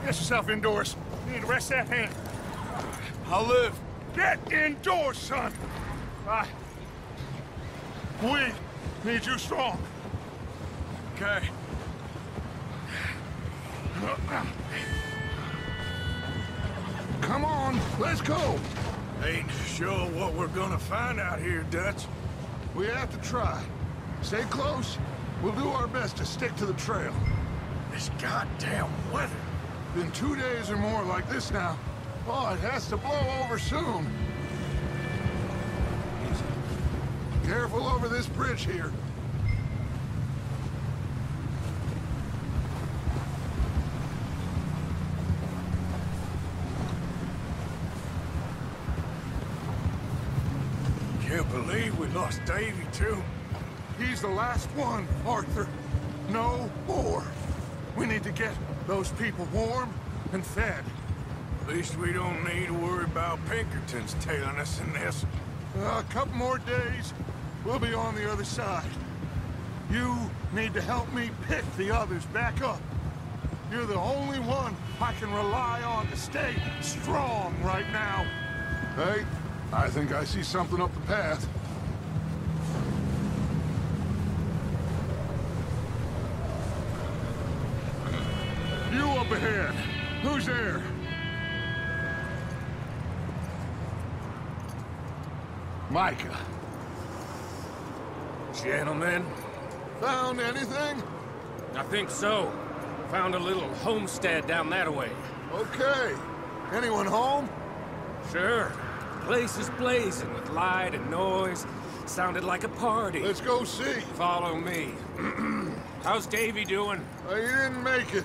get yourself indoors. You need to rest that hand. I'll live. Get indoors, son. I... We need you strong. Okay. Come on, let's go. Ain't sure what we're gonna find out here, Dutch. We have to try. Stay close. We'll do our best to stick to the trail. This goddamn weather. Been two days or more like this now. Oh, it has to blow over soon. Careful over this bridge here. Can't believe we lost Davy, too. He's the last one, Arthur. No more. We need to get those people warm and fed. At least we don't need to worry about Pinkertons tailing us in this. A couple more days, we'll be on the other side. You need to help me pick the others back up. You're the only one I can rely on to stay strong right now. Hey, I think I see something up the path. You up ahead. Who's there? Micah. Gentlemen, Found anything? I think so. Found a little homestead down that way. Okay. Anyone home? Sure. Place is blazing with light and noise. Sounded like a party. Let's go see. Follow me. How's Davy doing? Uh, he didn't make it.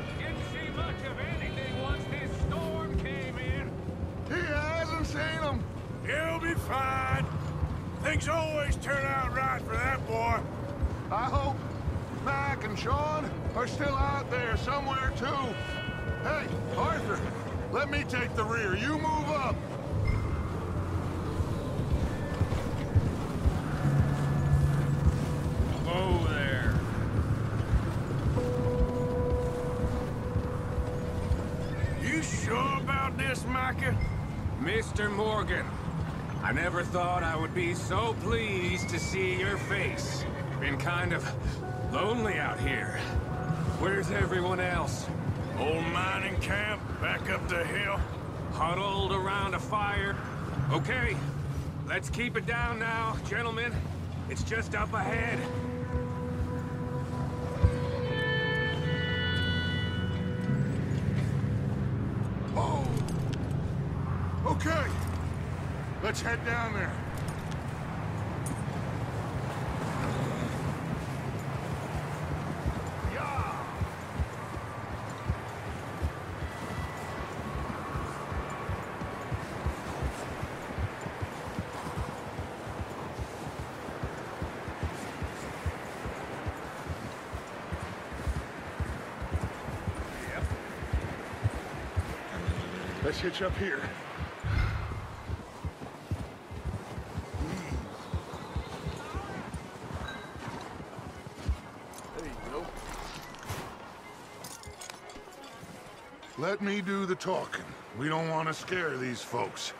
He'll be fine. Things always turn out right for that boy. I hope Mac and Sean are still out there somewhere, too. Hey, Arthur, let me take the rear. You move up. Oh, there. You sure about this, Micah? Mr. Morgan, I never thought I would be so pleased to see your face. Been kind of lonely out here. Where's everyone else? Old mining camp back up the hill. Huddled around a fire. Okay, let's keep it down now, gentlemen. It's just up ahead. Let's head down there. Let's hitch up here. Let me do the talking. We don't want to scare these folks.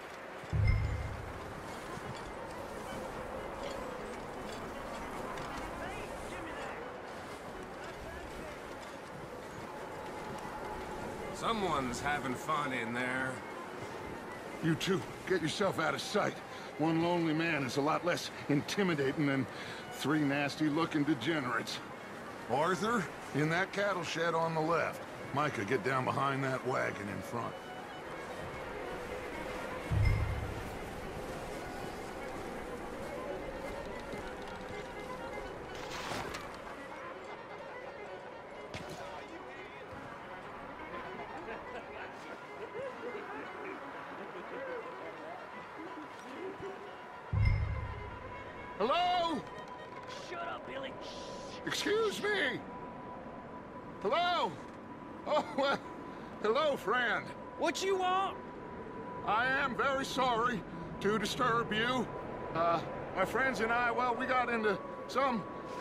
Someone's having fun in there. You two, get yourself out of sight. One lonely man is a lot less intimidating than three nasty-looking degenerates. Arthur, in that cattle shed on the left. Micah, get down behind that wagon in front.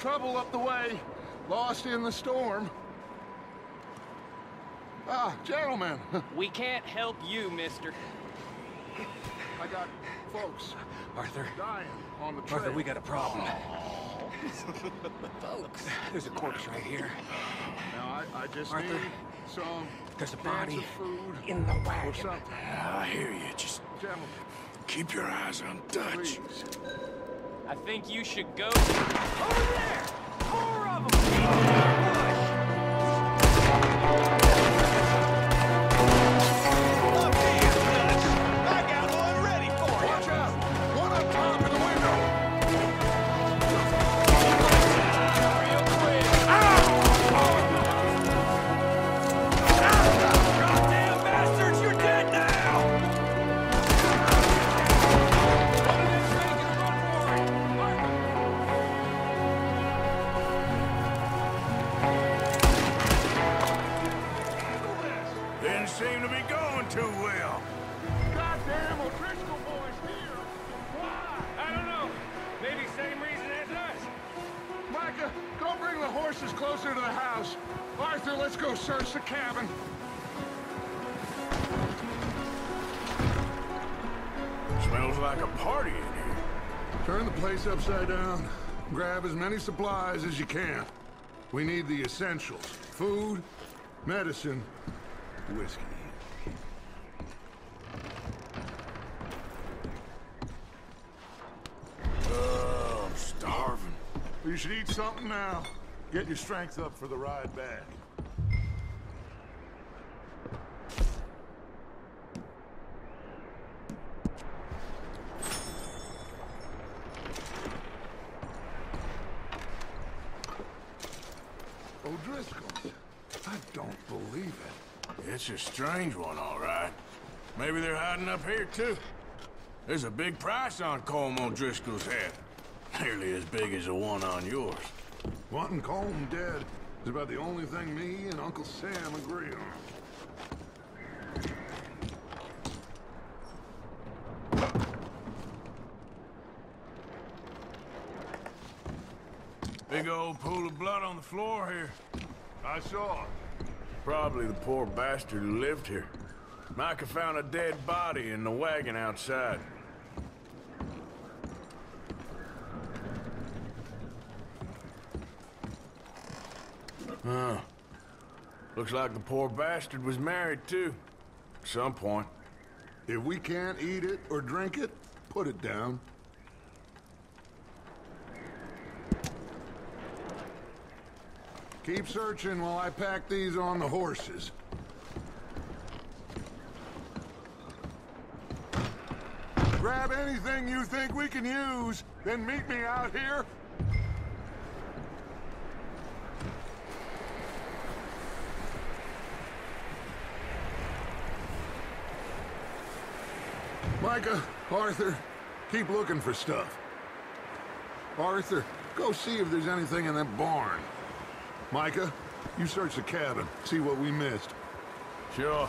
Trouble up the way, lost in the storm. Ah, gentlemen, We can't help you, mister. I got folks Arthur. dying on the trail. Arthur, we got a problem. Folks. There's a corpse right here. Now, I, I just Arthur, need some There's a body of food in the or wagon. something. I hear you. Just Gentlemen, keep your eyes on Dutch. please. I think you should go. Over there! Four of them! Oh Grab as many supplies as you can. We need the essentials. Food, medicine, whiskey. Oh, I'm starving. You should eat something now. Get your strength up for the ride back. O'Driscoll's. I don't believe it. It's a strange one, all right. Maybe they're hiding up here, too. There's a big price on Colm O'Driscoll's head. Nearly as big as the one on yours. Wanting Colm dead is about the only thing me and Uncle Sam agree on. Big old pool of blood on the floor here. I saw. Probably the poor bastard who lived here. Micah found a dead body in the wagon outside. Huh. Looks like the poor bastard was married, too. At some point. If we can't eat it or drink it, put it down. Keep searching while I pack these on the horses. Grab anything you think we can use, then meet me out here. Micah, Arthur, keep looking for stuff. Arthur, go see if there's anything in that barn. Micah, you search the cabin, see what we missed. Sure.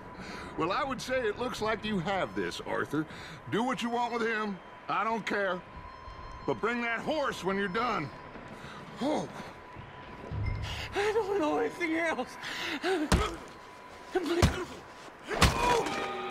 Well, I would say it looks like you have this, Arthur. Do what you want with him. I don't care. But bring that horse when you're done. Oh, I don't know anything else.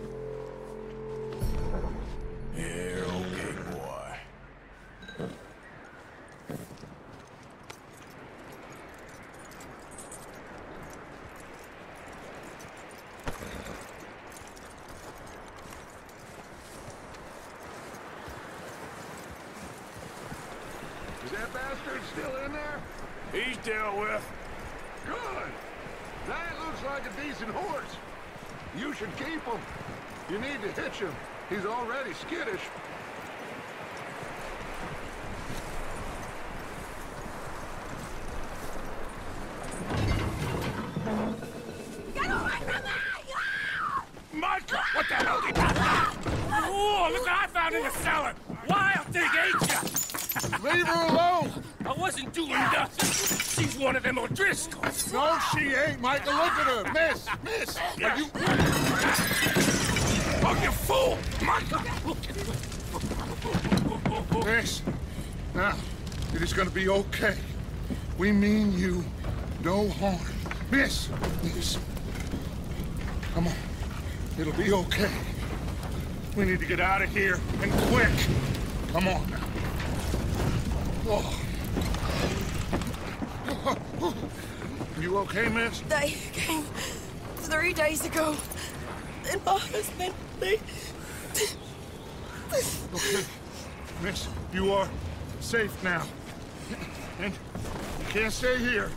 still in there? He's dealt with. Good. That looks like a decent horse. You should keep him. You need to hitch him. He's already skittish. Micah! What the hell did you Oh, look what I found in the cellar! Wild thing, ain't ya? Leave her alone! I wasn't doing nothing. She's one of them O'Driscolls. No, she ain't, Micah. Look at her. Miss, miss. Are you... Oh, you fool! Micah! Miss. Now, it is gonna be okay. We mean you no harm. Miss, miss. Come on. It'll be okay. We need to get out of here, and quick. Come on now. Oh. You okay, miss? They came three days ago. And my husband, they... Okay. Miss, you are safe now. And you can't stay here.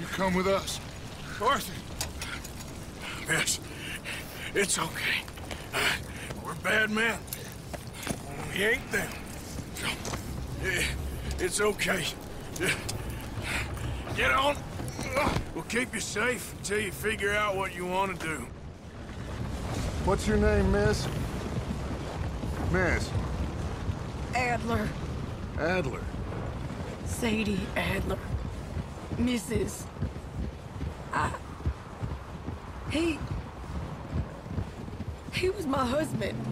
You come with us. Arthur! Miss, it's okay. We're bad men. We ain't them. It's okay. Get on. We'll keep you safe until you figure out what you want to do. What's your name, miss? Miss. Adler. Adler. Sadie Adler. Mrs. I... He... He was my husband.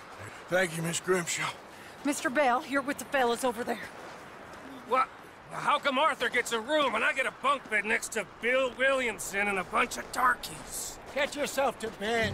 Thank you, Miss Grimshaw. Mr. Bell, you're with the fellas over there. What? How come Arthur gets a room and I get a bunk bed next to Bill Williamson and a bunch of darkies? Get yourself to bed.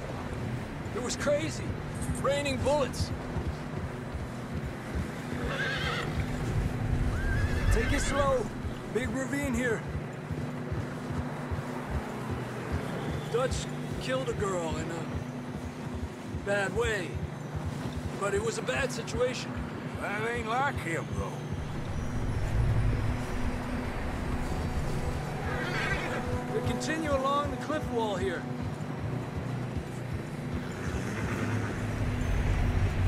It was crazy. Raining bullets. Take it slow. Big ravine here. Dutch killed a girl in a bad way. But it was a bad situation. That ain't like him, though. We continue along the cliff wall here.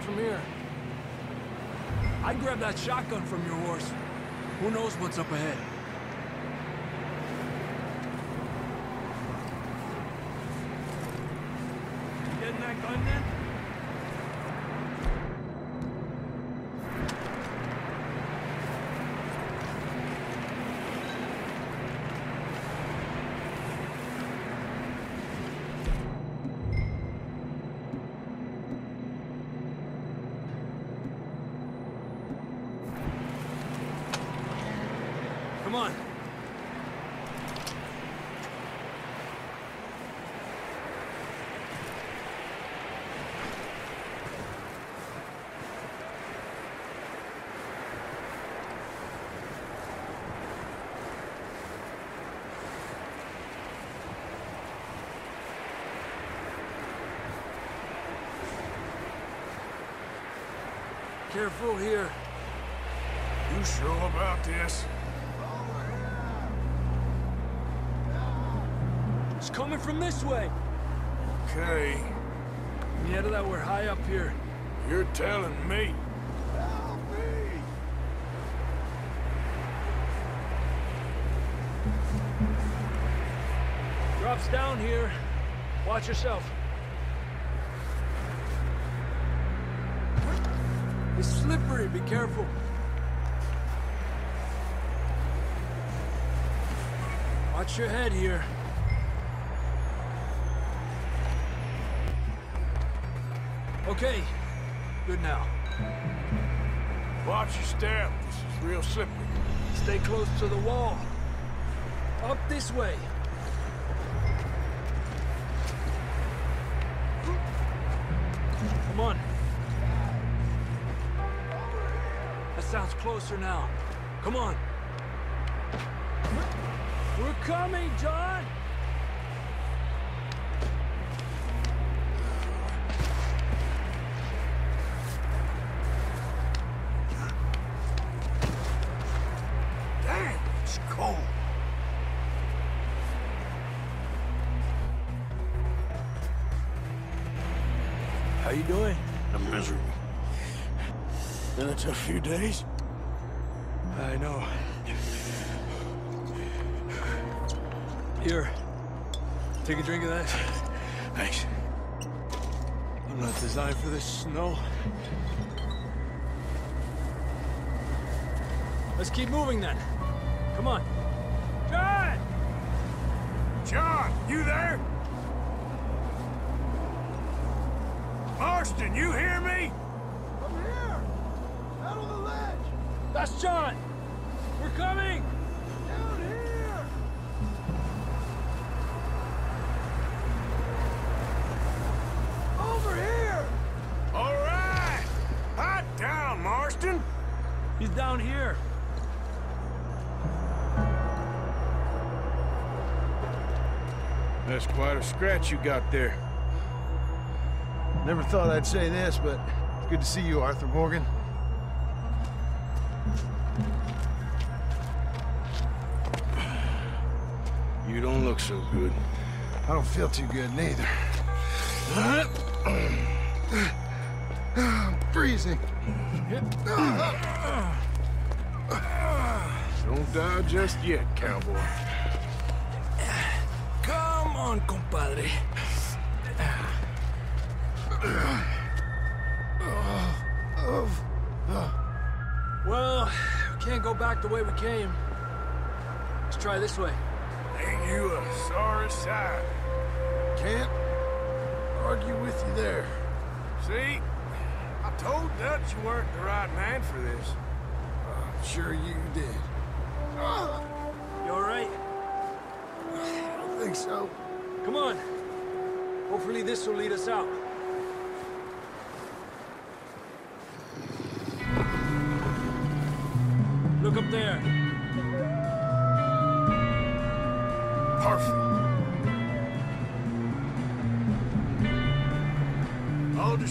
From here. I'd grab that shotgun from your horse. Who knows what's up ahead? Getting that gun then? Come on. Careful here. You sure about this? It's coming from this way. Okay. Yeah, that we're high up here. You're telling me. Drops down here. Watch yourself. It's slippery, be careful. Watch your head here. Okay. Good now. Watch your step. This is real slippery. Stay close to the wall. Up this way. Come on. That sounds closer now. Come on. We're coming, John! Few days. I know. Here. Take a drink of that. Thanks. I'm not designed for this snow. Let's keep moving then. Come on. John! John, you there? Marston, you hear me? I'm here! Out on the ledge! That's John! We're coming! Down here! Over here! All right. Hot down, Marston. He's down here. That's quite a scratch you got there. Never thought I'd say this, but it's good to see you, Arthur Morgan. So good. I don't feel too good neither. I'm freezing. Don't die just yet, cowboy. Come on, compadre. Well, we can't go back the way we came. Let's try this way. Ain't you a sorry sight? Can't argue with you there. See? I told Dutch you weren't the right man for this. I'm sure you did. You all right? I don't think so. Come on. Hopefully this will lead us out. Look up there.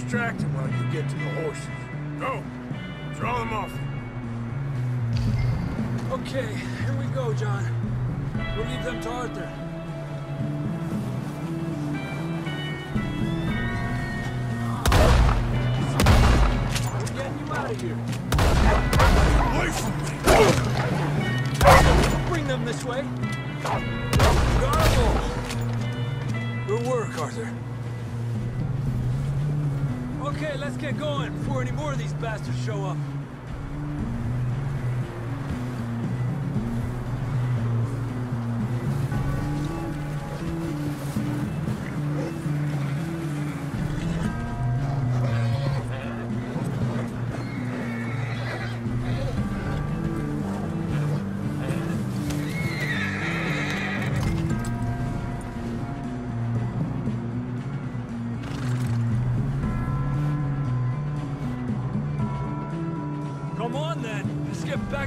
I'll distract him while you get to the horses. Go. Draw them off. Okay, here we go, John. We'll leave them to Arthur. We're getting you out of here. Away from me! Bring them this way. Okay, let's get going before any more of these bastards show up.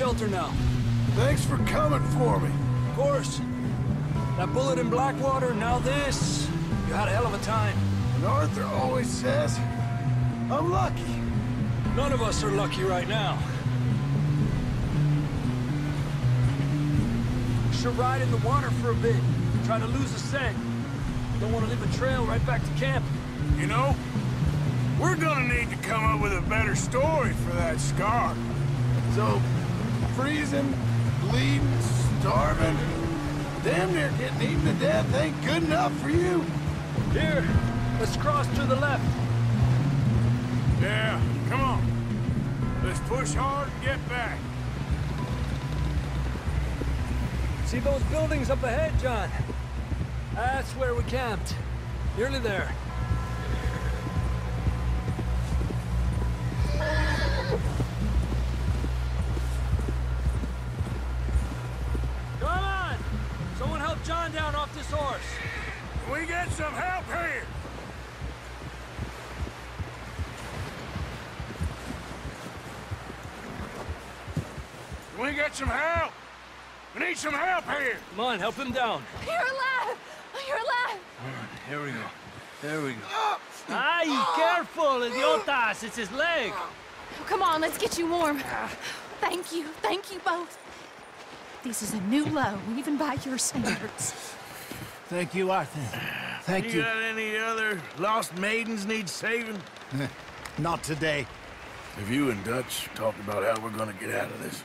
Shelter now. Thanks for coming for me. Of course. That bullet in Blackwater, now this. You had a hell of a time. And Arthur always says, I'm lucky. None of us are lucky right now. Should ride in the water for a bit. Try to lose a scent. Don't want to leave a trail right back to camp. You know, we're gonna need to come up with a better story for that scar. So, freezing, bleeding, starving, damn near getting eaten to death ain't good enough for you. Here, let's cross to the left. Yeah, come on. Let's push hard and get back. See those buildings up ahead, John? That's where we camped. Nearly there. Some help here. Come on, help him down. You're alive! You're alive! Here we go. There we go. Ay, careful, idiotas! It's his leg. Oh, come on, let's get you warm. Thank you. Thank you both. This is a new low, even by your standards. Thank you, Arthur. Thank You you. got any other lost maidens need saving? Not today. Have you and Dutch talked about how we're gonna get out of this?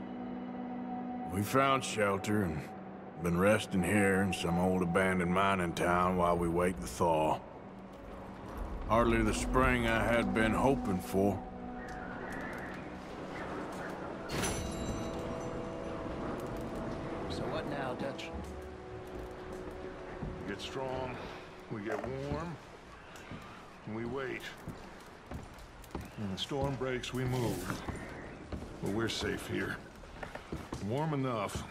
We found shelter and been resting here in some old abandoned mining town while we wait the thaw. Hardly the spring I had been hoping for. So what now, Dutch? We get strong, we get warm, and we wait. When the storm breaks, we move. But we're safe here. Warm enough.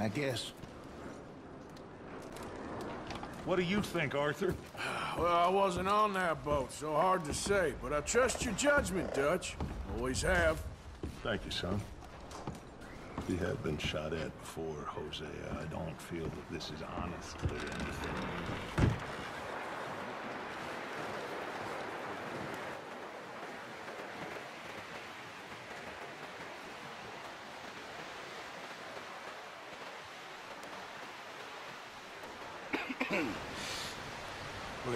I guess. What do you think, Arthur? Well, I wasn't on that boat, so hard to say, but I trust your judgment, Dutch. Always have. Thank you, son. We have been shot at before, Hosea. I don't feel that this is honestly anything.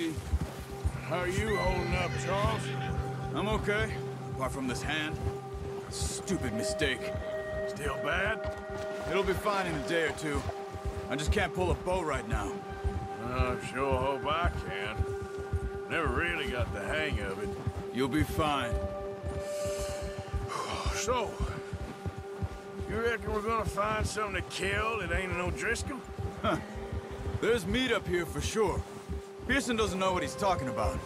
Easy. How are you holding up, Charles? I'm okay, apart from this hand. Stupid mistake. Still bad? It'll be fine in a day or two. I just can't pull a bow right now. I sure hope I can. Never really got the hang of it. You'll be fine. So, you reckon we're gonna find something to kill that ain't no O'Driscoll? Huh. There's meat up here for sure. Pearson doesn't know what he's talking about.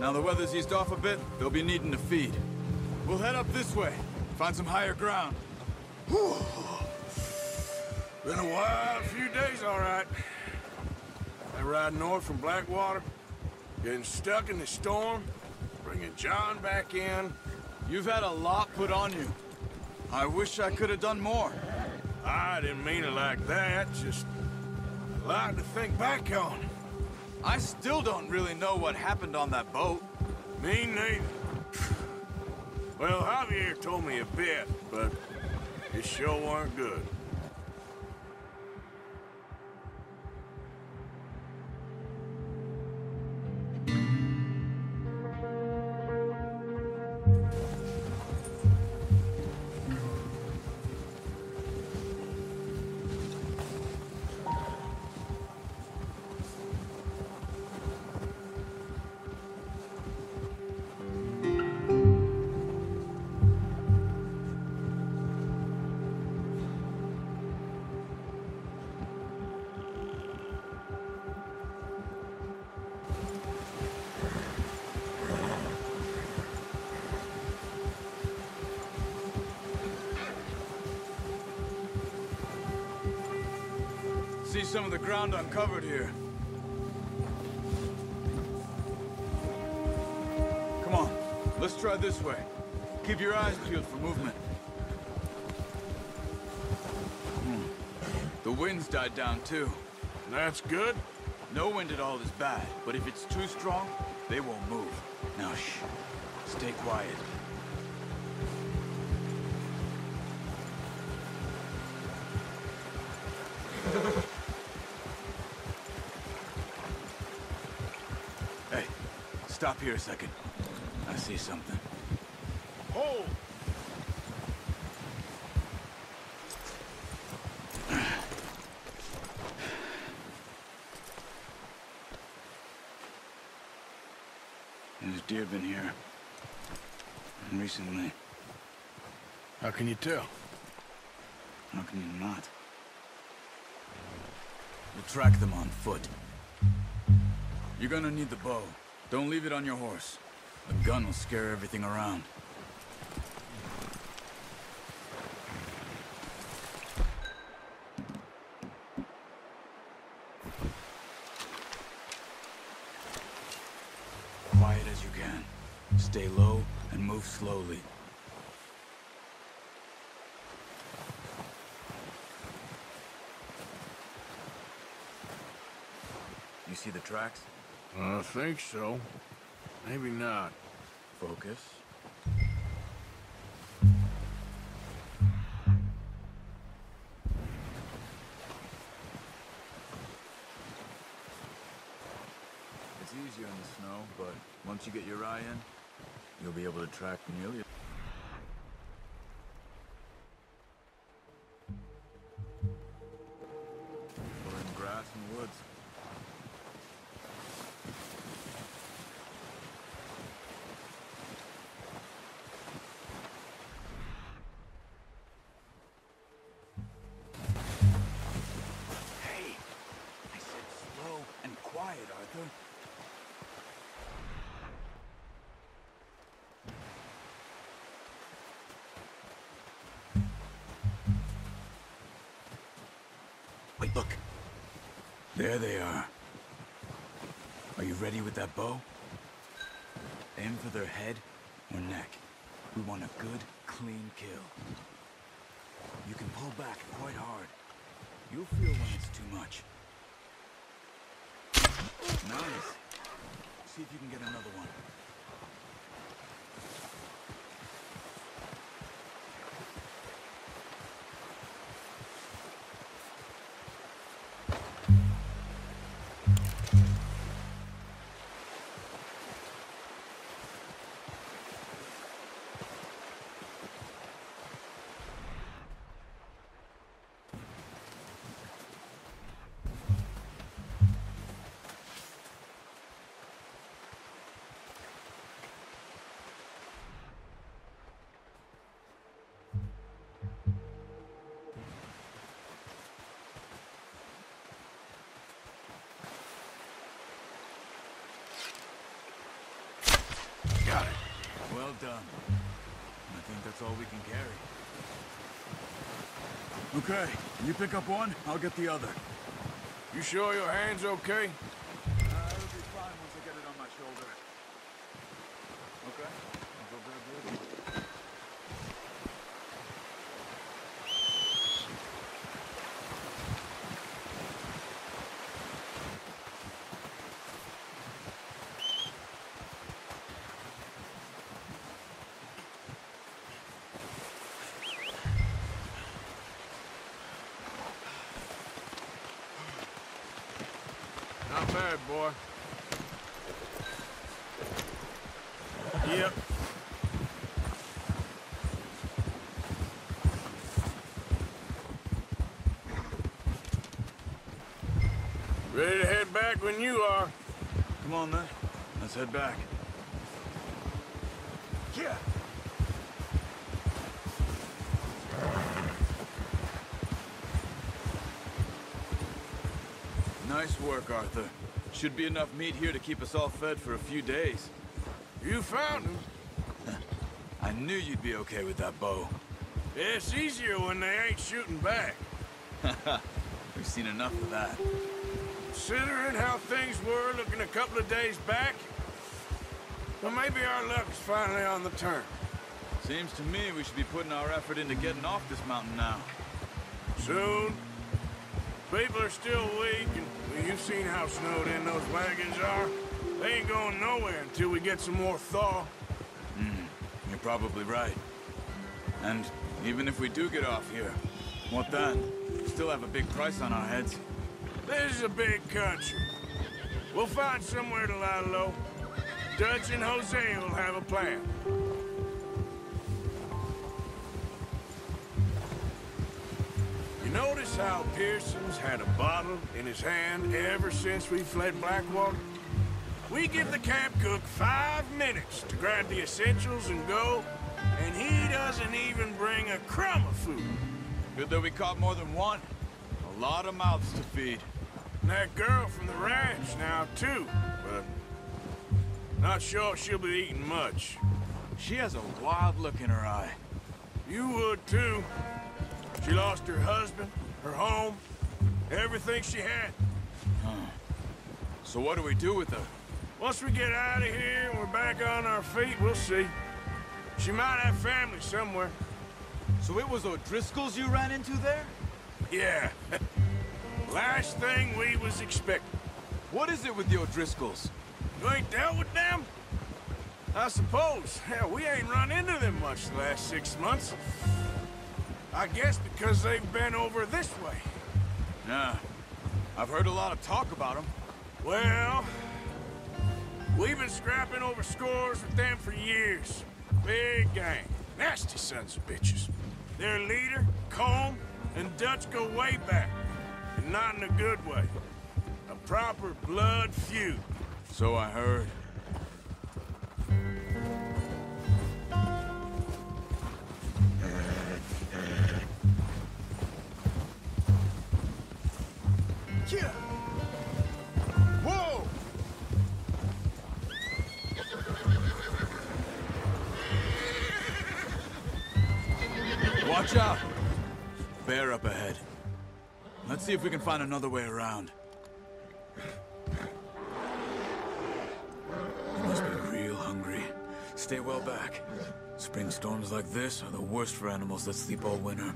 Now the weather's eased off a bit, they'll be needing to feed. We'll head up this way, find some higher ground. Been a wild few days, all right. I ride north from Blackwater, getting stuck in the storm, bringing John back in. You've had a lot put on you. I wish I could have done more. I didn't mean it like that, just a lot to think back on. I still don't really know what happened on that boat. Me neither. Well, Javier told me a bit, but it sure weren't good. Ground uncovered here. Come on, let's try this way. Keep your eyes peeled for movement. Hmm. The wind's died down too. That's good? No wind at all is bad, but if it's too strong, they won't move. Now shh, stay quiet. Stop here a second. I see something. Hold! There's deer been here. Recently. How can you tell? How can you not? We'll track them on foot. You're gonna need the bow. Don't leave it on your horse. A gun will scare everything around. Quiet as you can. Stay low and move slowly. You see the tracks? I think so. Maybe not. Focus. It's easier in the snow, but once you get your eye in, you'll be able to track nearly. Look. There they are. Are you ready with that bow? Aim for their head or neck. We want a good, clean kill. You can pull back quite hard. You'll feel when it's too much. Nice. See if you can get another one. Well done. I think that's all we can carry. Okay, you pick up one, I'll get the other. You sure your hand's okay? Uh, it'll be fine once I get it on my shoulder. Okay, I'll go grab the other one. Not bad, boy. Yep. Ready to head back when you are. Come on then, let's head back. Yeah. Nice work, Arthur. Should be enough meat here to keep us all fed for a few days. You found him. I knew you'd be okay with that bow. It's easier when they ain't shooting back. We've seen enough of that. Considering how things were looking a couple of days back, well, maybe our luck's finally on the turn. Seems to me we should be putting our effort into getting off this mountain now. Soon. People are still weak, and well, you've seen how snowed in those wagons are. They ain't going nowhere until we get some more thaw. Hmm, you're probably right. And even if we do get off here, what then? We still have a big price on our heads. This is a big country. We'll find somewhere to lie low. Dutch and Hosea will have a plan. Pearson's had a bottle in his hand ever since we fled Blackwater? We give the camp cook five minutes to grab the essentials and go, and he doesn't even bring a crumb of food. Good that we caught more than one. A lot of mouths to feed. And that girl from the ranch now, too, but not sure she'll be eating much. She has a wild look in her eye. You would, too. She lost her husband, her home, everything she had. Huh. So what do we do with her? Once we get out of here and we're back on our feet, we'll see. She might have family somewhere. So it was O'Driscoll's you ran into there? Yeah. Last thing we was expecting. What is it with the O'Driscolls? You ain't dealt with them? I suppose. Hell, we ain't run into them much the last six months. I guess because they've been over this way. Yeah. I've heard a lot of talk about them. Well, we've been scrapping over scores with them for years. Big gang. Nasty sons of bitches. Their leader, Colm, and Dutch go way back. And not in a good way. A proper blood feud. So I heard. Bear up ahead. Let's see if we can find another way around. They must be real hungry. stay well back. Spring storms like this are the worst for animals that sleep all winter.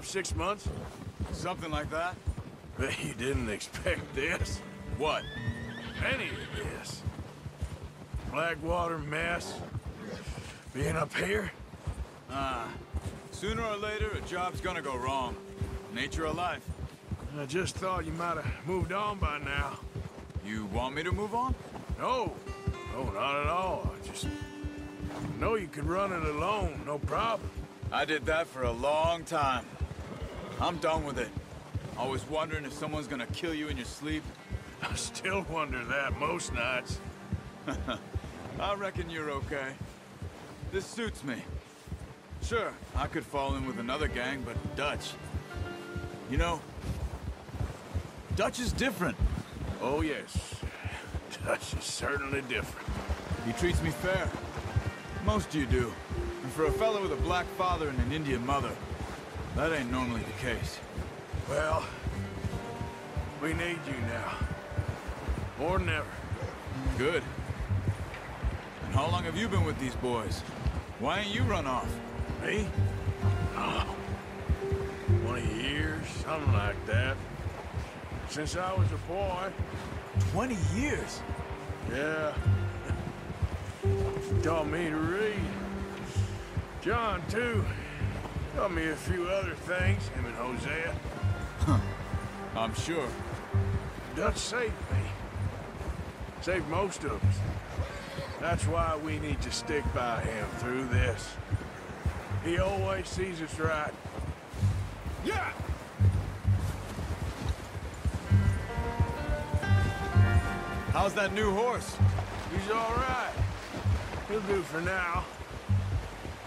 Five, six months? Something like that. Bet you didn't expect this. What? Any of this. Blackwater mess. Being up here? Ah. Sooner or later, a job's gonna go wrong. Nature of life. I just thought you might have moved on by now. You want me to move on? No. No, not at all. I just know you could run it alone, no problem. I did that for a long time. I'm done with it. Always wondering if someone's gonna kill you in your sleep. I still wonder that most nights. I reckon you're okay. This suits me. Sure, I could fall in with another gang, but Dutch... You know, Dutch is different. Oh, yes. Dutch is certainly different. He treats me fair. Most of you do. And for a fellow with a black father and an Indian mother, that ain't normally the case. Well, we need you now. More than ever. Good. And how long have you been with these boys? Why ain't you run off? Me? Oh. 20 years, something like that. Since I was a boy. 20 years? Yeah. Taught me to read. John, too. Taught me a few other things, him and Hosea. Huh. I'm sure. Dutch saved me. Saved most of us. That's why we need to stick by him through this. He always sees us right. Yeah! How's that new horse? He's all right. He'll do for now.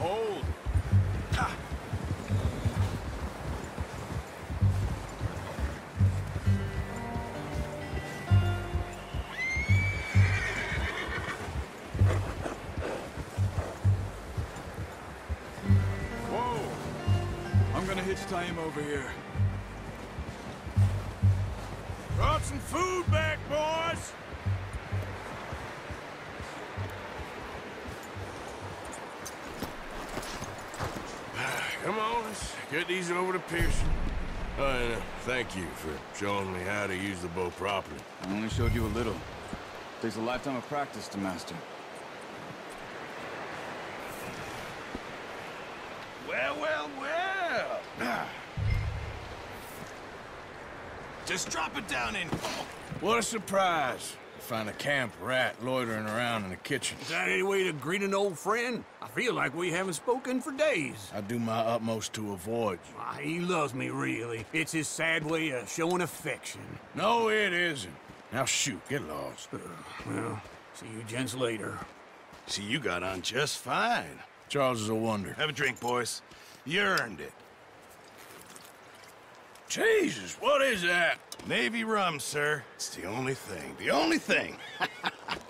Hold. Whoa! I'm gonna hitch Taim over here. Brought some food back, boys! Get these over to Pearson. Uh, and, uh, thank you for showing me how to use the bow properly. I only showed you a little. Takes a lifetime of practice to master. Well, well, well. Just drop it down in. What a surprise. to Find a camp rat loitering around in the kitchen. Is that any way to greet an old friend? I feel like we haven't spoken for days. I do my utmost to avoid you. Ah, he loves me, really. It's his sad way of showing affection. No, it isn't. Now shoot, get lost. Uh, well, see you gents later. See, you got on just fine. Charles is a wonder. Have a drink, boys. You earned it. Jesus, what is that? Navy rum, sir. It's the only thing. The only thing.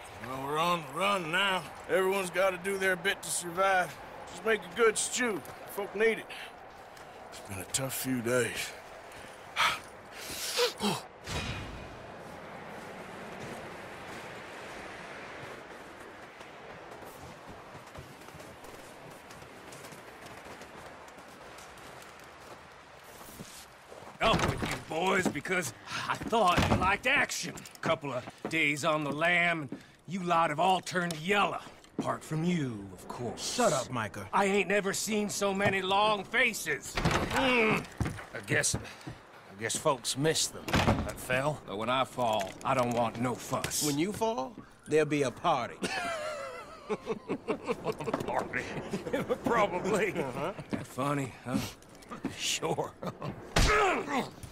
Well, we're on the run now. Everyone's got to do their bit to survive. Just make a good stew. Folk need it. It's been a tough few days. Up with you boys because I thought you liked action. Couple of days on the lam, you lot have all turned yellow. Apart from you, of course. Shut up, Micah. I ain't never seen so many long faces. Mm. I guess, I guess folks miss them. That fell. But when I fall, I don't want no fuss. When you fall, there'll be a party. party. Probably. That funny, huh? Sure.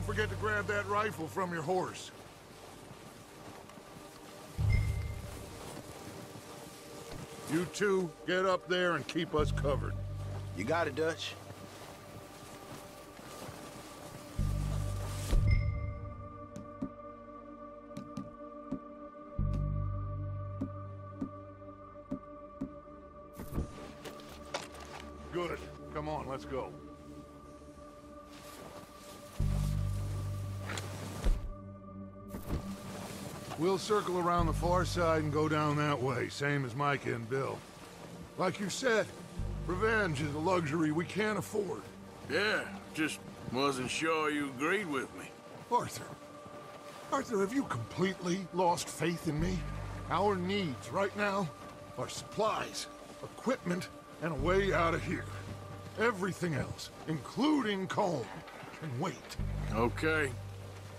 Don't forget to grab that rifle from your horse. You two, get up there and keep us covered. You got it, Dutch. Good. Come on, let's go. We'll circle around the far side and go down that way, same as Micah and Bill. Like you said, revenge is a luxury we can't afford. Yeah, just wasn't sure you agreed with me. Arthur. Arthur, have you completely lost faith in me? Our needs right now are supplies, equipment, and a way out of here. Everything else, including Colm, can wait. Okay.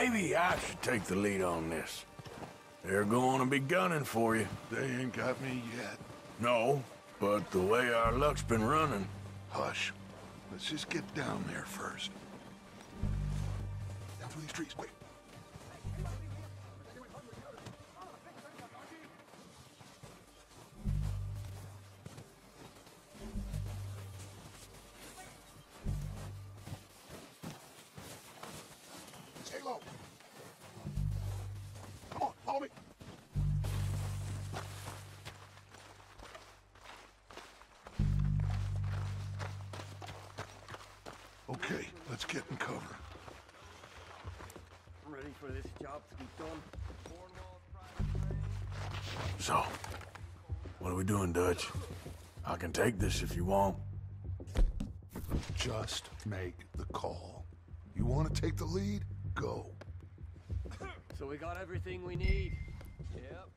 Maybe I should take the lead on this. They're going to be gunning for you. They ain't got me yet. No, but the way our luck's been running. Hush. Let's just get down there first. Down through these trees, quick. can take this if you want. Just make the call. You want to take the lead? Go. So we got everything we need. Yep.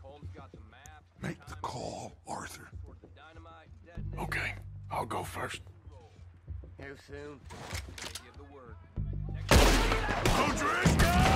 Colm's got the map. Make the call, Arthur. okay, I'll go first. How soon? Rodriguez!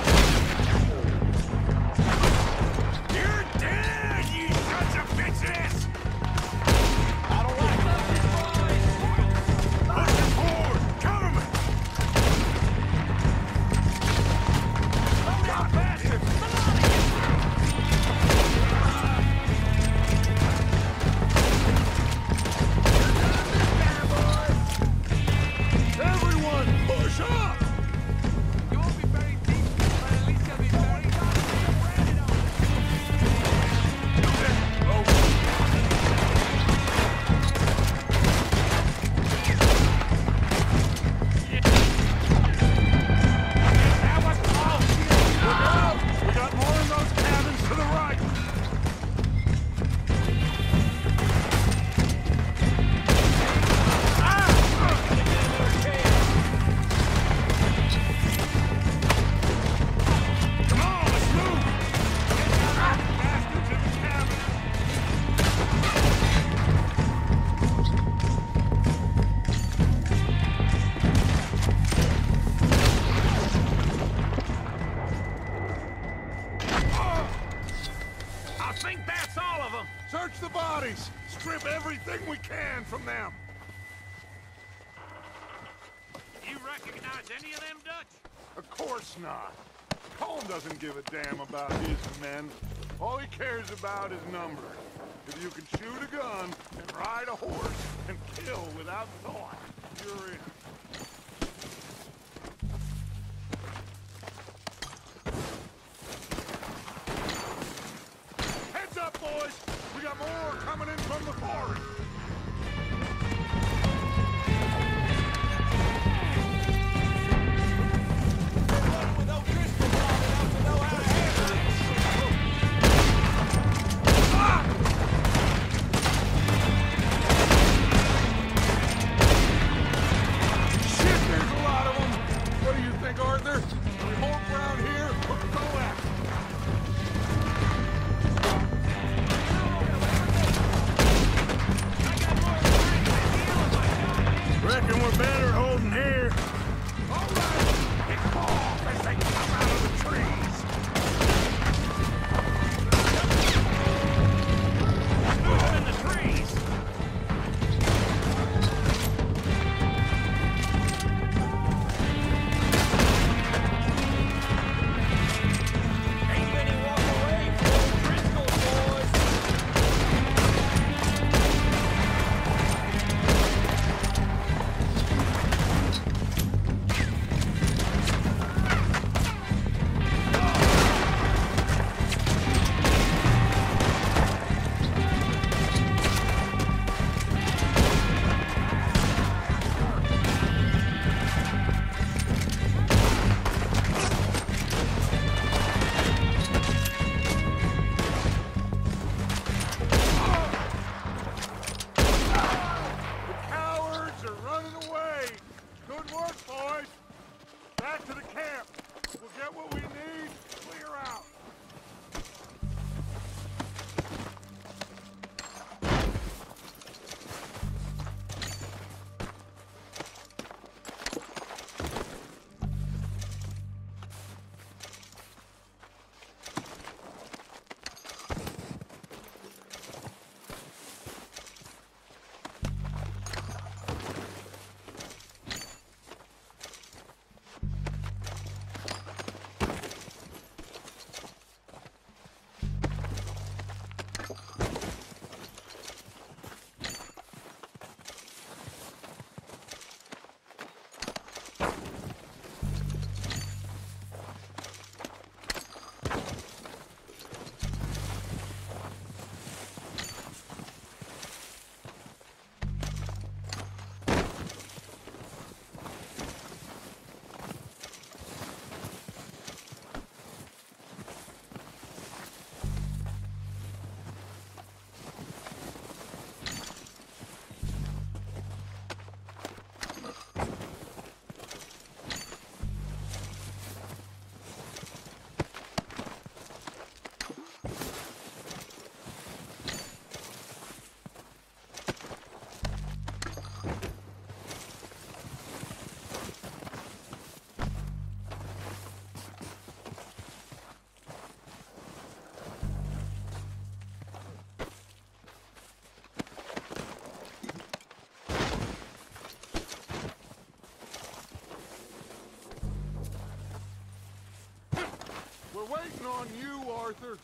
Waiting on you, Arthur.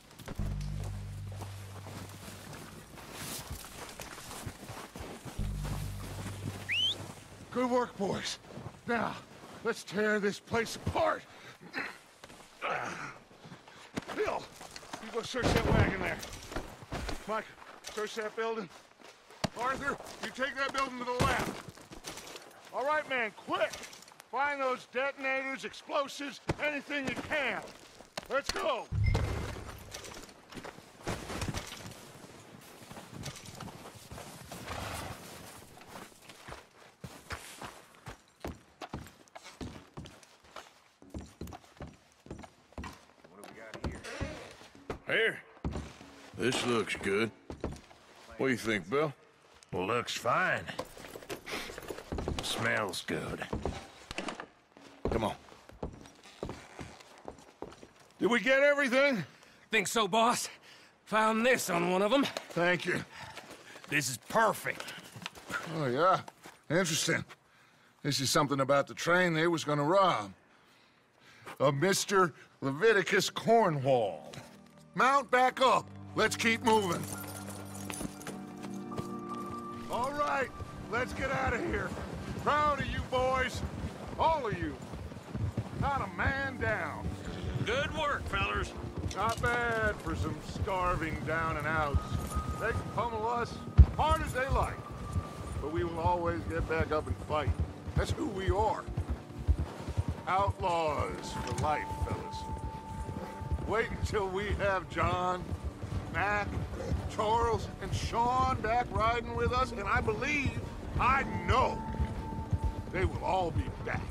Good work, boys. Now, let's tear this place apart. Bill, you go search that wagon there. Micah, search that building. Arthur, you take that building to the left. All right, man, quick! Find those detonators, explosives, anything you can. Let's go! Here. This looks good. What do you think, Bill? Looks fine. Smells good. Come on. Did we get everything? Think so, boss? Found this on one of them. Thank you. This is perfect. Oh, yeah? Interesting. This is something about the train they was gonna rob. A Mr. Leviticus Cornwall. Mount back up. Let's keep moving. All right, let's get out of here. Proud of you boys. All of you. Not a man down. Good work, fellers. Not bad for some starving down and outs. They can pummel us hard as they like. But we will always get back up and fight. That's who we are. Outlaws for life, fellas. Wait until we have John, Mac, Charles, and Sean back riding with us, and I believe, I know, they will all be back.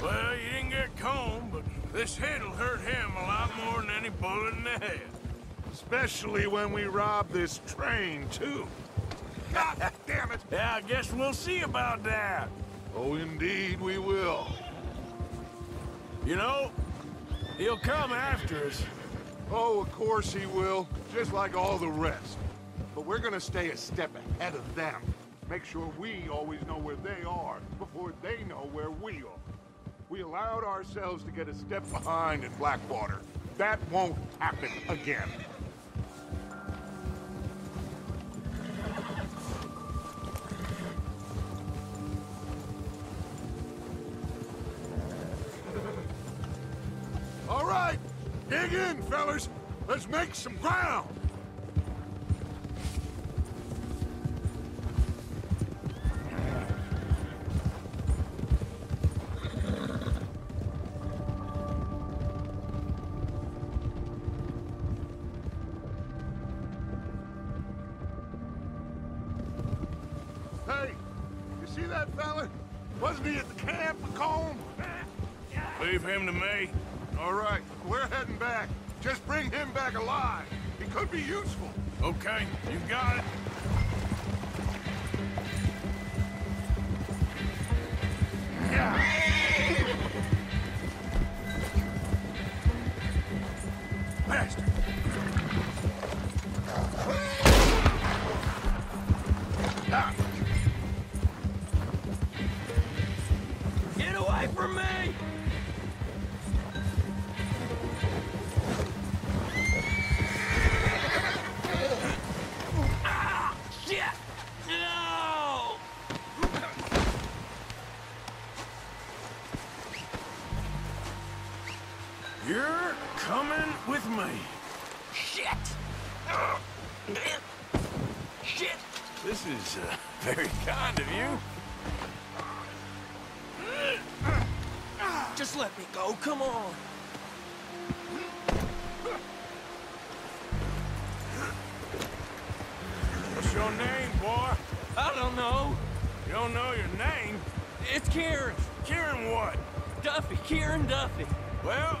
Well, you didn't get Colm, but this hit'll hurt him a lot more than any bullet in the head. Especially when we rob this train, too. God damn it! Yeah, I guess we'll see about that. Oh, indeed we will. You know, he'll come after us. Oh, of course he will, just like all the rest. But we're gonna stay a step ahead of them. Make sure we always know where they are before they know where we are. We allowed ourselves to get a step behind in Blackwater. That won't happen again. All right, dig in, fellas. Let's make some ground. You're coming with me. Shit! Shit! This is uh, very kind of you. Just let me go, come on. What's your name, boy? I don't know. You don't know your name? It's Kieran. Kieran what? Duffy, Kieran Duffy. Well,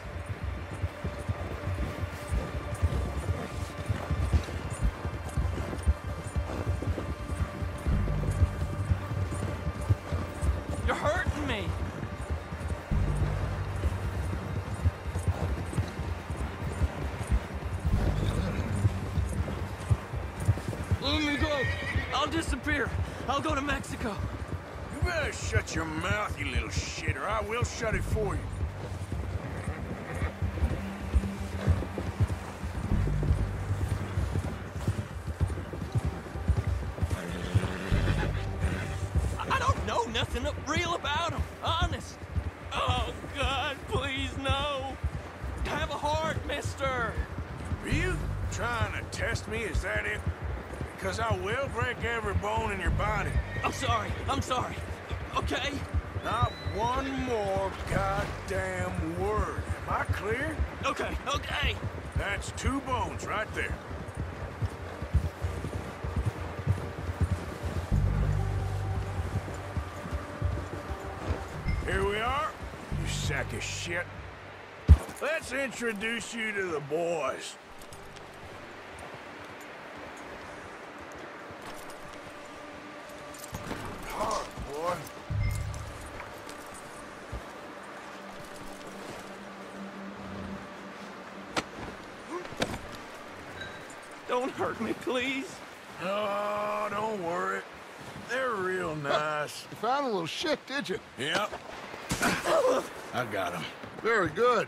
Go to Mexico. You better shut your mouth, you little shit, or I will shut it for you. Introduce you to the boys. Hard, boy. Don't hurt me, please. Oh, don't worry. They're real nice. You found a little shit, did you? Yep. I got him. Very good.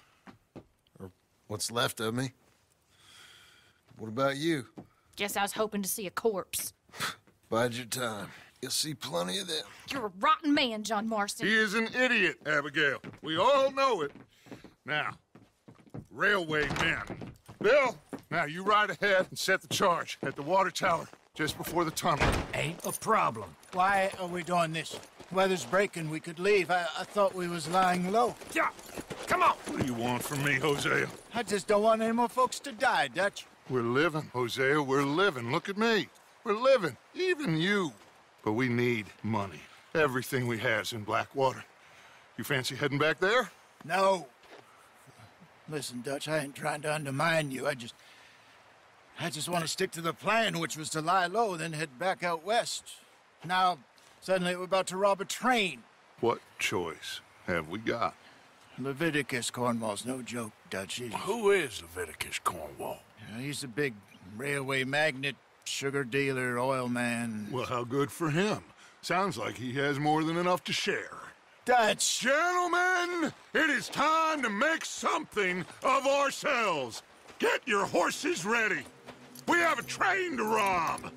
Or what's left of me. What about you? Guess I was hoping to see a corpse. Bide your time. You'll see plenty of them. You're a rotten man, John Marston. He is an idiot, Abigail. We all know it. Now, railway men. Bill, now you ride ahead and set the charge at the water tower just before the tunnel. Ain't a problem. Why are we doing this? Weather's breaking. We could leave. I, I thought we was lying low. Yeah, come on. What do you want from me, Hosea? I just don't want any more folks to die, Dutch. We're living, Hosea. We're living. Look at me. We're living. Even you. But we need money. Everything we has in Blackwater. You fancy heading back there? No. Listen, Dutch, I ain't trying to undermine you. I just... I just want to stick to the plan, which was to lie low, then head back out west. Now, suddenly we're about to rob a train. What choice have we got? Leviticus Cornwall's no joke, Dutch. He- Who is Leviticus Cornwall? you know, he's a big railway magnate, sugar dealer, oil man. Well, how good for him. Sounds like he has more than enough to share. Dutch! Gentlemen, it is time to make something of ourselves. Get your horses ready. We have a train to rob!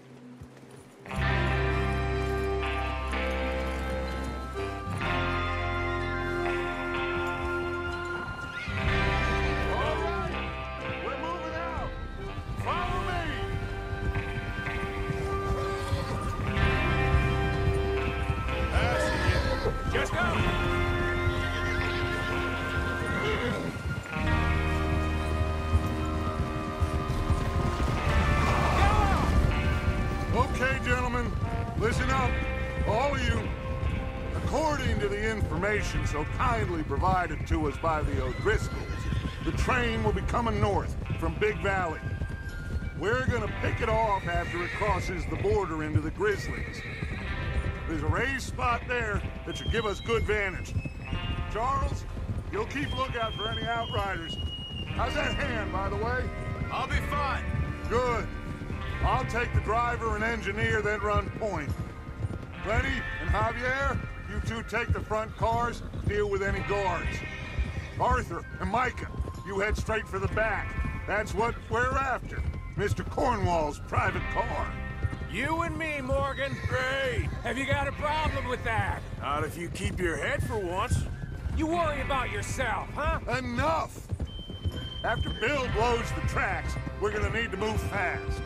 Information so kindly provided to us by the O'Driscolls, the train will be coming north from Big Valley. We're gonna pick it off after it crosses the border into the Grizzlies. There's a raised spot there that should give us good vantage. Charles, you'll keep lookout for any outriders. How's that hand, by the way? I'll be fine. Good. I'll take the driver and engineer, then run point. Lenny and Javier, you two take the front cars, deal with any guards. Arthur and Micah, you head straight for the back. That's what we're after. Mr. Cornwall's private car. You and me, Morgan. Great. Have you got a problem with that? Not if you keep your head for once. You worry about yourself, huh? Enough! After Bill blows the tracks, we're gonna need to move fast.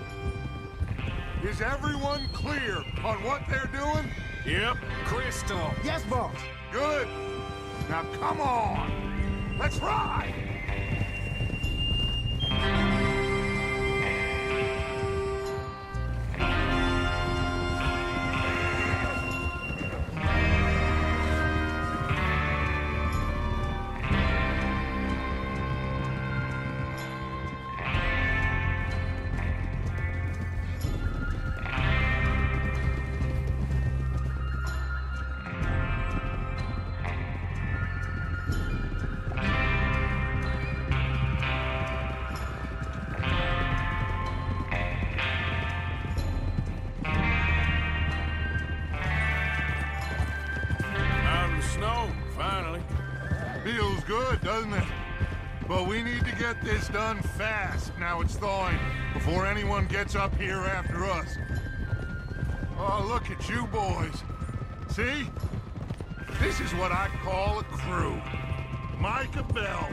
Is everyone clear on what they're doing? Yep. Crystal. Yes, boss. Good. Now come on. Let's ride. Thawing, before anyone gets up here after us. Oh, look at you boys. See? This is what I call a crew. Micah Bell,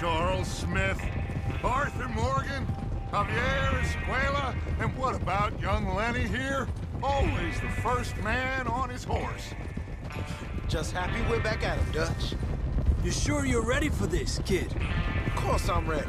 Charles Smith, Arthur Morgan, Javier Escuela, and what about young Lenny here? Always the first man on his horse. Just happy we're back at him, Dutch. You sure you're ready for this, kid? Of course I'm ready.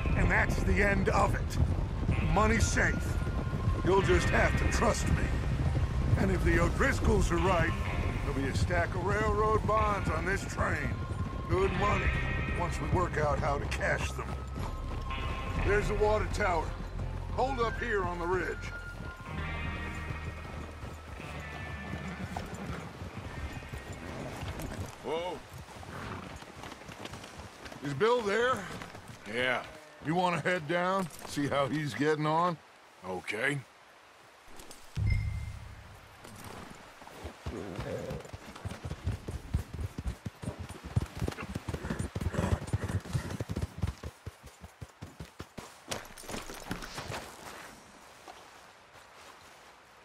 and that's the end of it. Money's safe. You'll just have to trust me. And if the O'Driscolls are right, there'll be a stack of railroad bonds on this train. Good money, once we work out how to cash them. There's the water tower. Hold up here on the ridge. Whoa. Is Bill there? Yeah. You want to head down, see how he's getting on? Okay.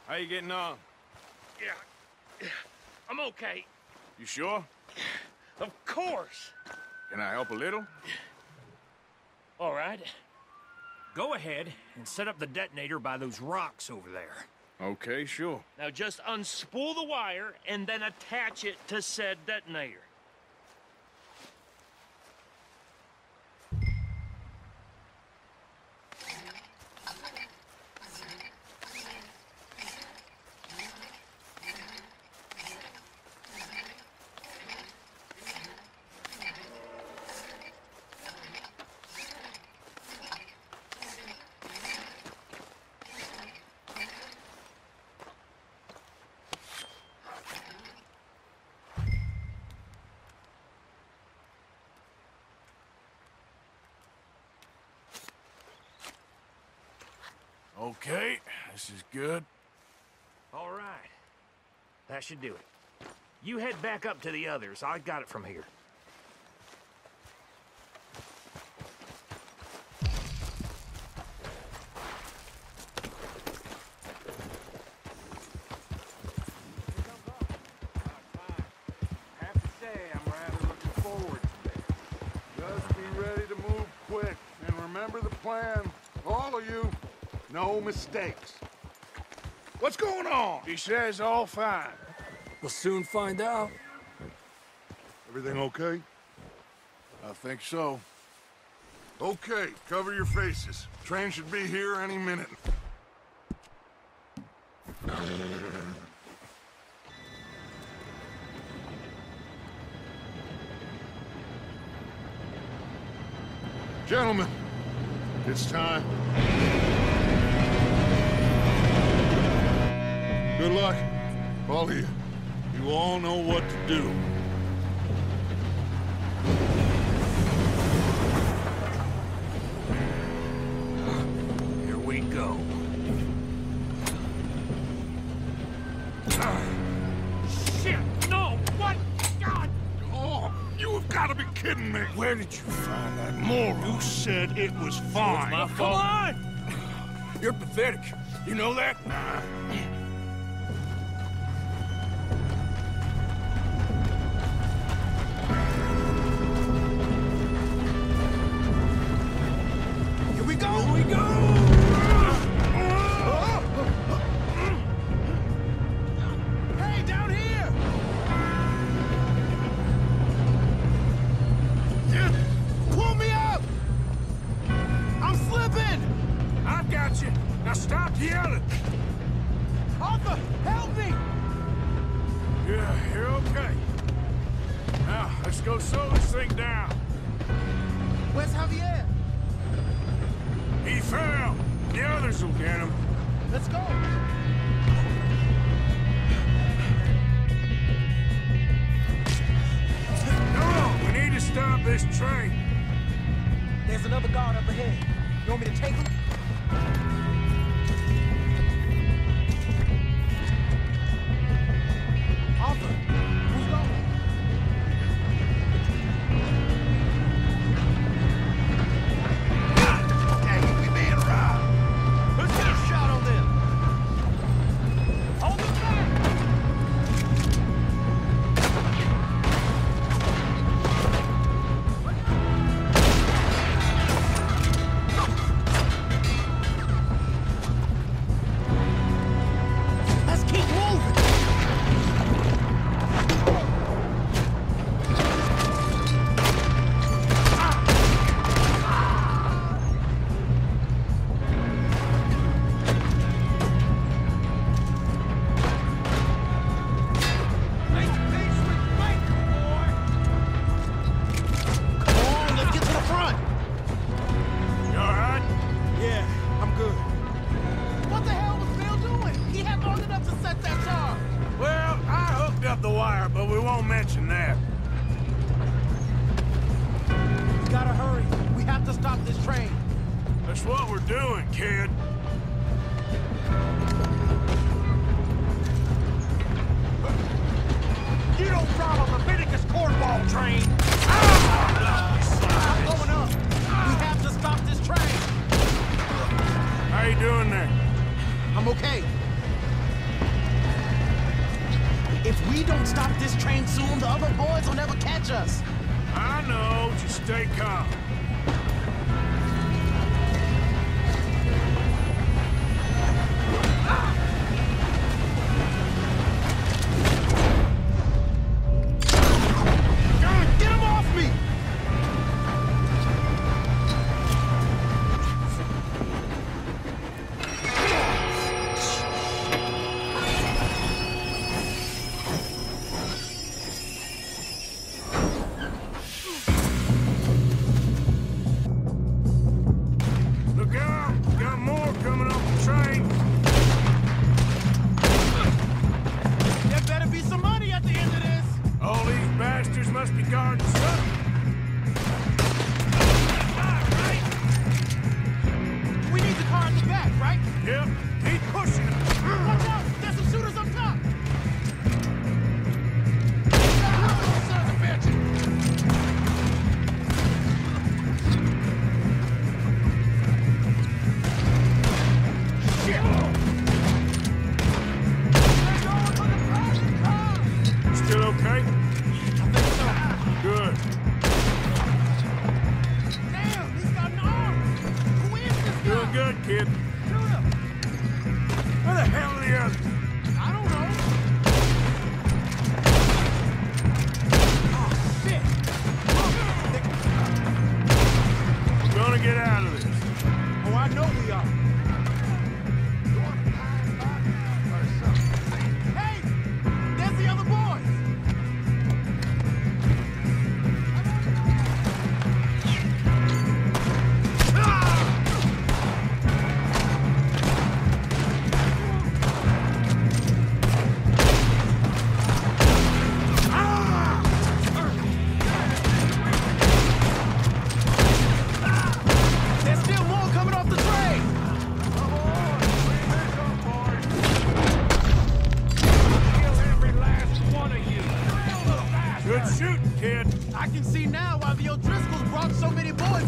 How you getting on? Yeah. I'm okay. You sure? Of course. Can I help a little? All right. Go ahead and set up the detonator by those rocks over there. Okay, sure. Now just unspool the wire and then attach it to said detonator. good. All right. That should do it. You head back up to the others. I got it from here. quick. And remember the plan, all of you, no mistakes going on? He says all fine. We'll soon find out. Everything okay? I think so. Okay, cover your faces. Train should be here any minute. It was fine. It was my fault. Come on! You're pathetic. You know that?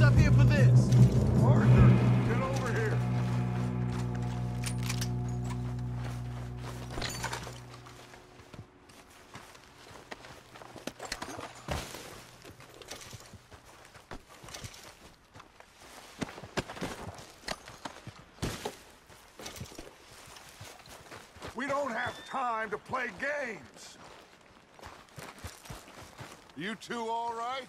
Up here for this. Arthur, get over here. We don't have time to play games. You two all right?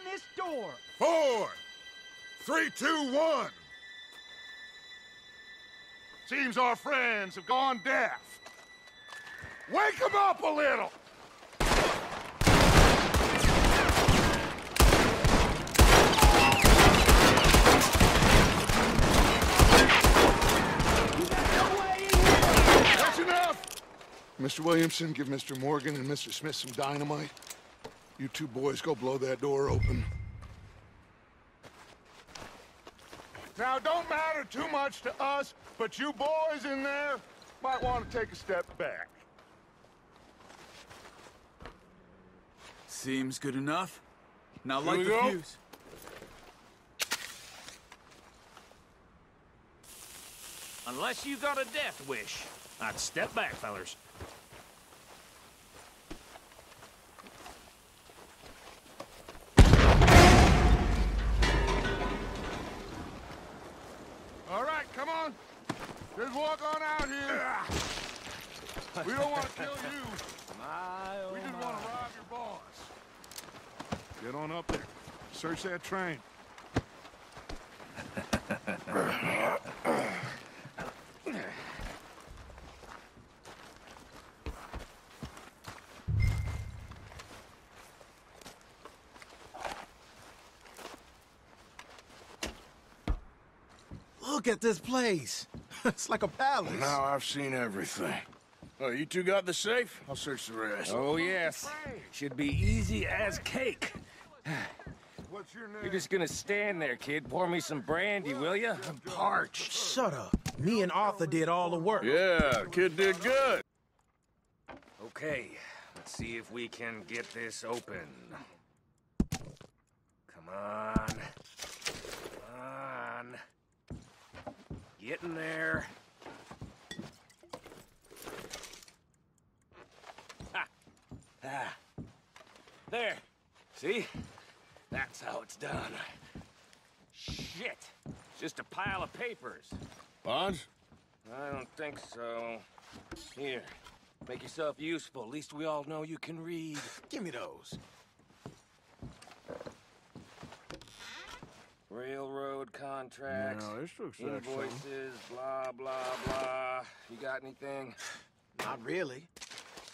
this door. Four. Three, two, one. Seems our friends have gone deaf. Wake them up a little. That's enough! Mr. Williamson, give Mr. Morgan and Mr. Smith some dynamite. You two boys go blow that door open. Now, don't matter too much to us, but you boys in there might want to take a step back. Seems good enough. Now Here light the go. fuse. Unless you got a death wish. I'd step back, fellers. All right, come on. Just walk on out here. We don't want to kill you. Oh we just want to rob your boss. Get on up there. Search that train. Look at this place. it's like a palace. Now I've seen everything. Oh, you two got the safe? I'll search the rest. Oh, yes. Should be easy as cake. What's your name? You're just gonna stand there, kid. Pour me some brandy, will you? I'm parched. Shut up. Me and Arthur did all the work. Yeah, kid did good. Okay, let's see if we can get this open. Come on. Come on. Get in there. Ha! Ah. There. See? That's how it's done. Shit. It's Just a pile of papers. Bonds? I don't think so. Here. Make yourself useful. At least we all know you can read. Give me those. Railroad contracts. Yeah, this looks. Invoices, blah, blah, blah. You got anything? Not really.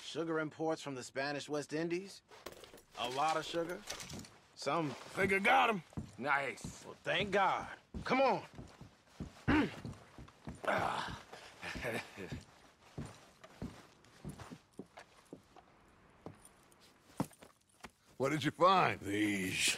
Sugar imports from the Spanish West Indies. A lot of sugar. Some. figure I got him. Nice. Well, thank God. Come on. What did you find? These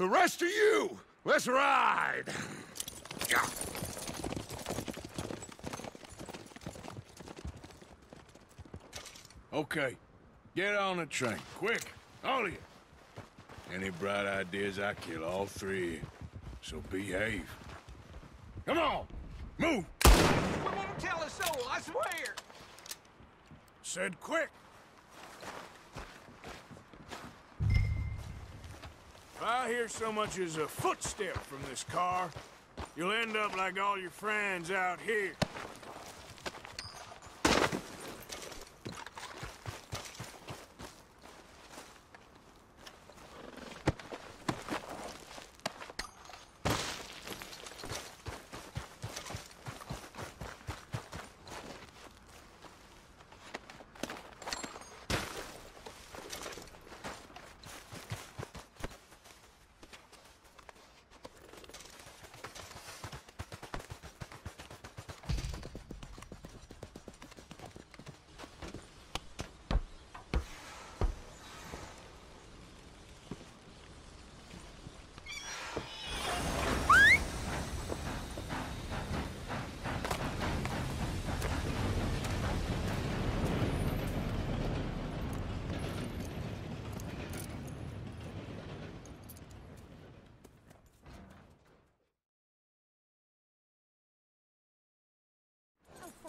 The rest of you, let's ride! Yeah. Okay. Get on the train. Quick. All of you. Any bright ideas, I kill all three. So behave. Come on! Move! We won't tell a soul, I swear. Said quick. If I hear so much as a footstep from this car, you'll end up like all your friends out here. Oh, for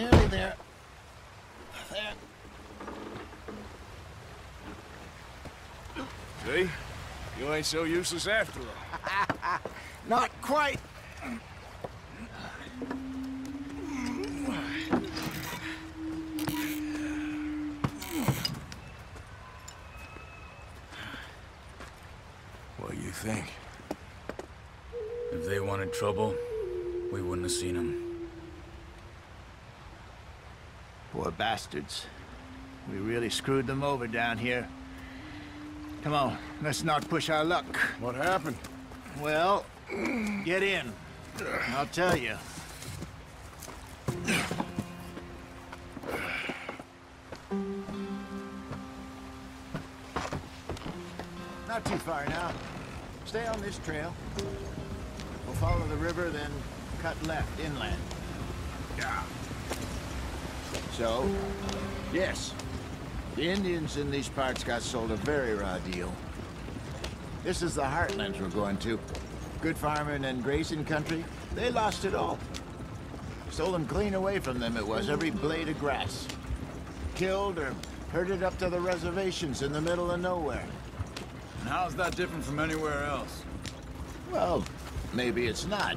Nearly there. There. See? You ain't so useless after all. Not quite. What do you think? If they wanted trouble, we wouldn't have seen them. Poor bastards. We really screwed them over down here. Come on, let's not push our luck. What happened? Well, get in. I'll tell you. Not too far now. Stay on this trail. We'll follow the river, then cut left inland. Yeah. So, yes, the Indians in these parts got sold a very raw deal. This is the heartlands we're going to. Good farming and grazing country, they lost it all. Stolen clean away from them it was, every blade of grass. Killed or herded up to the reservations in the middle of nowhere. And how's that different from anywhere else? Well, maybe it's not.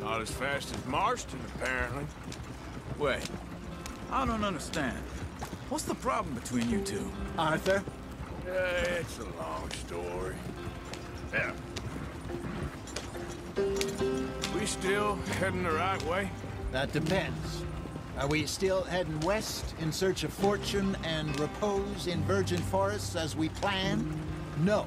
Not as fast as Marston, apparently. Wait, I don't understand. What's the problem between you two? Arthur? Yeah, it's a long story. Yeah. We still heading the right way? That depends. Are we still heading west in search of fortune and repose in virgin forests as we planned? No.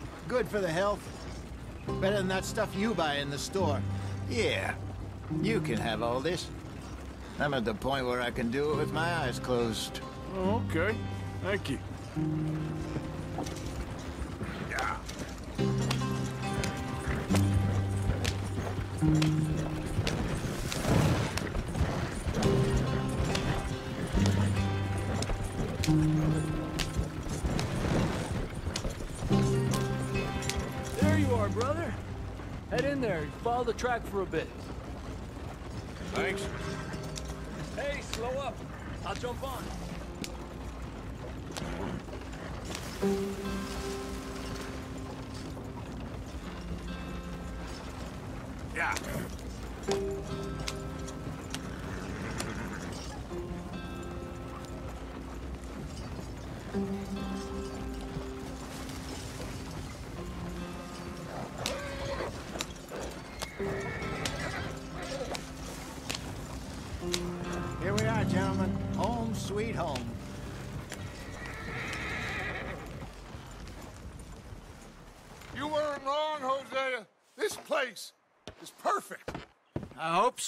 Good for the health. Better than that stuff you buy in the store. Yeah, you can have all this. I'm at the point where I can do it with my eyes closed. Okay. Thank you. For a bit. Thanks. Hey, slow up. I'll jump on.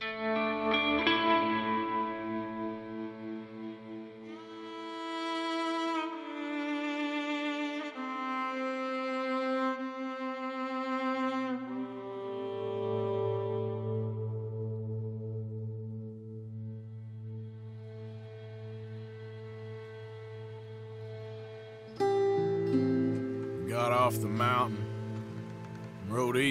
We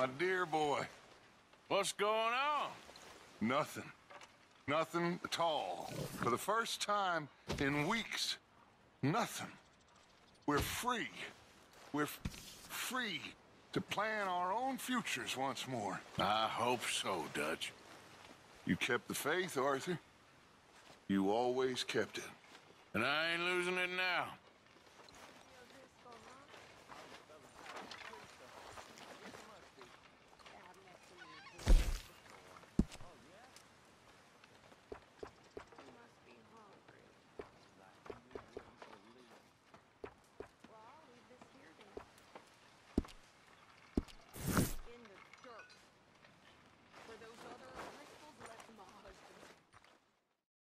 My dear boy. What's going on? Nothing. Nothing at all. For the first time in weeks, nothing. We're free. We're free to plan our own futures once more. I hope so, Dutch. You kept the faith, Arthur. You always kept it. And I ain't losing it now.